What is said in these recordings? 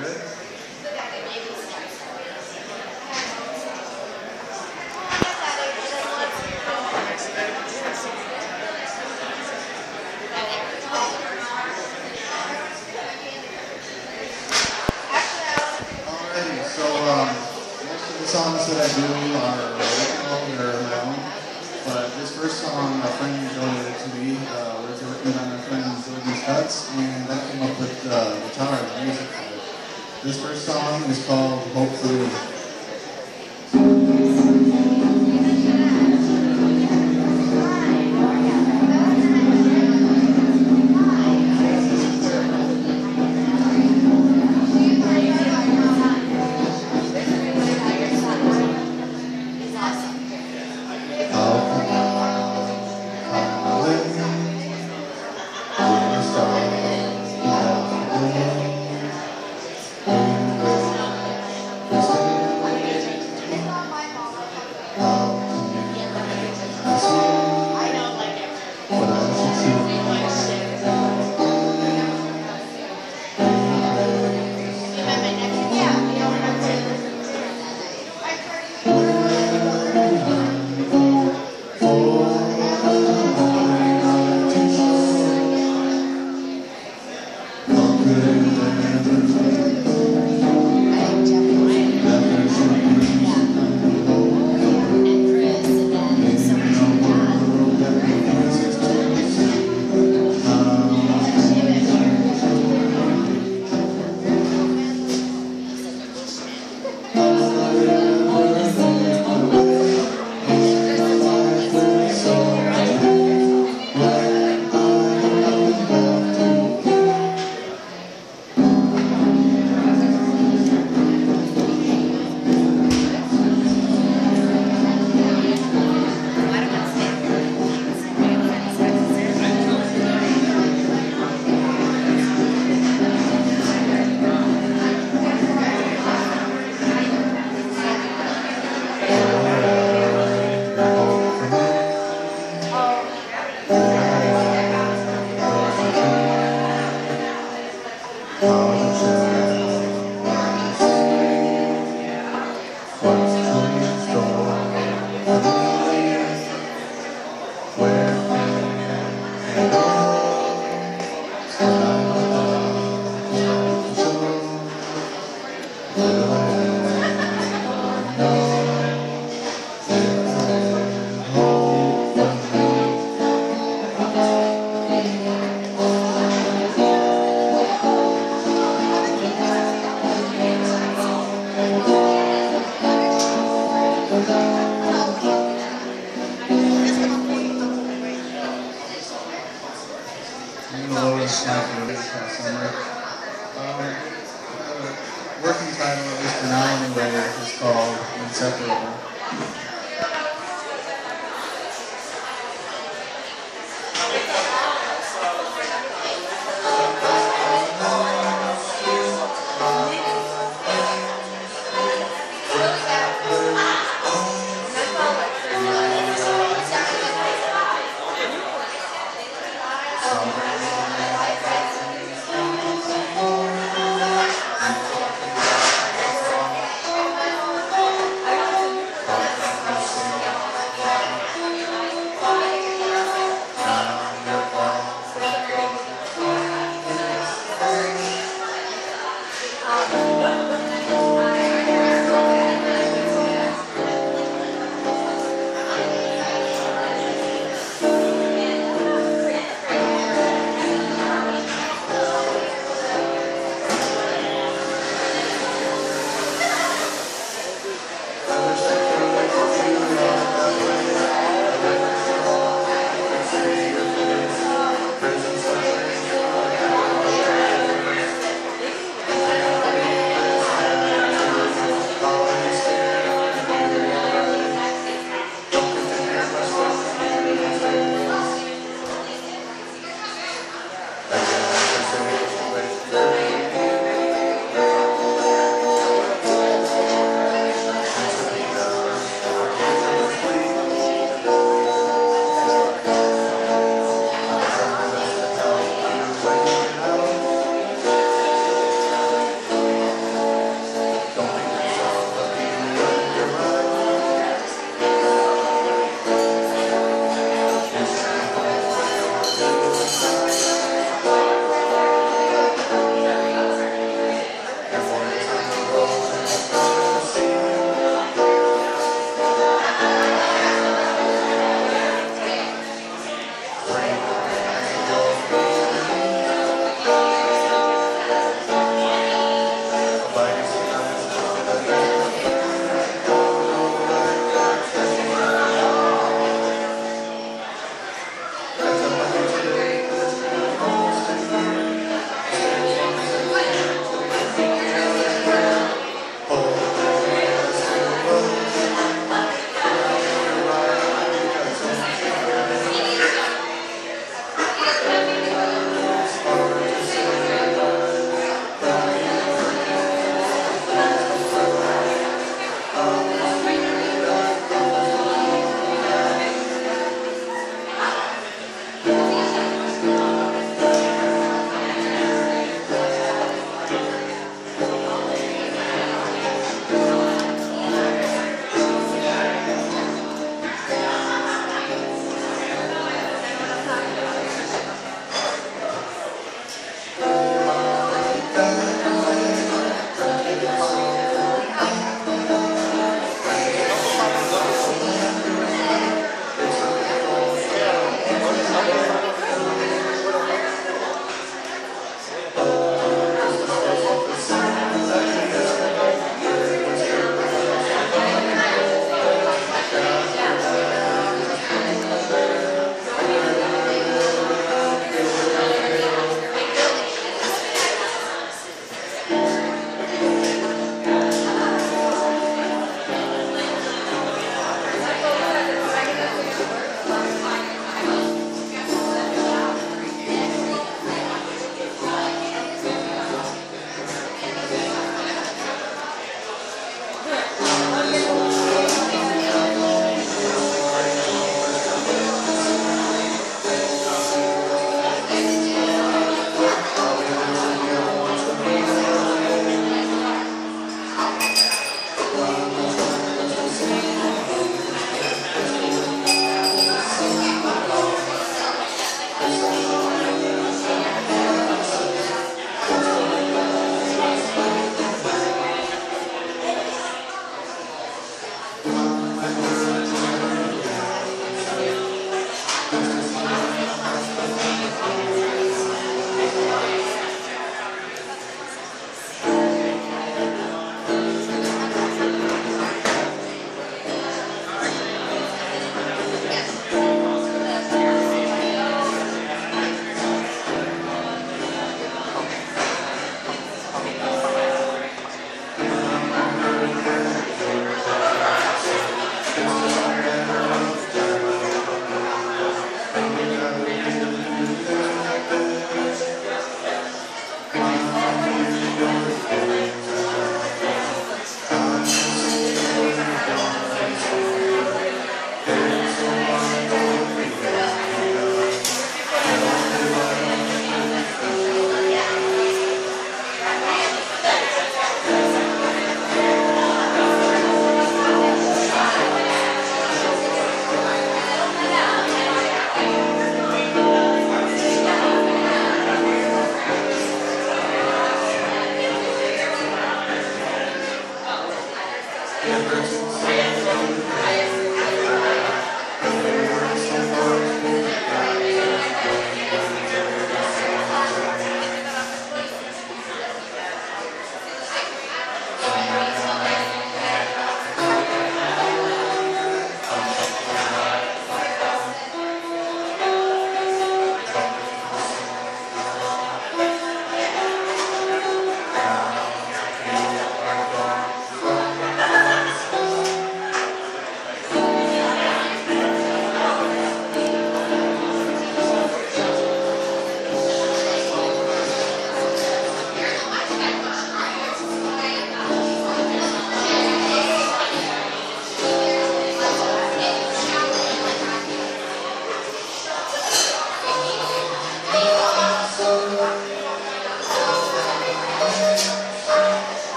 Alrighty, so um, most of the songs that I do are original, they're my own. But this first song, a friend song is called Hope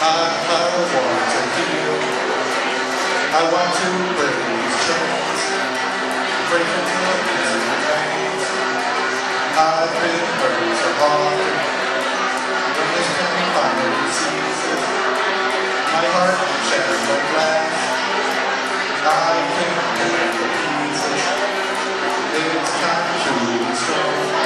I, want to heal. I want to break these chains, break into the piece of veins. I've been hurt so hard, when this pain finally ceases, my heart shattered no glass. I can't pick the pieces. It's time to be strong.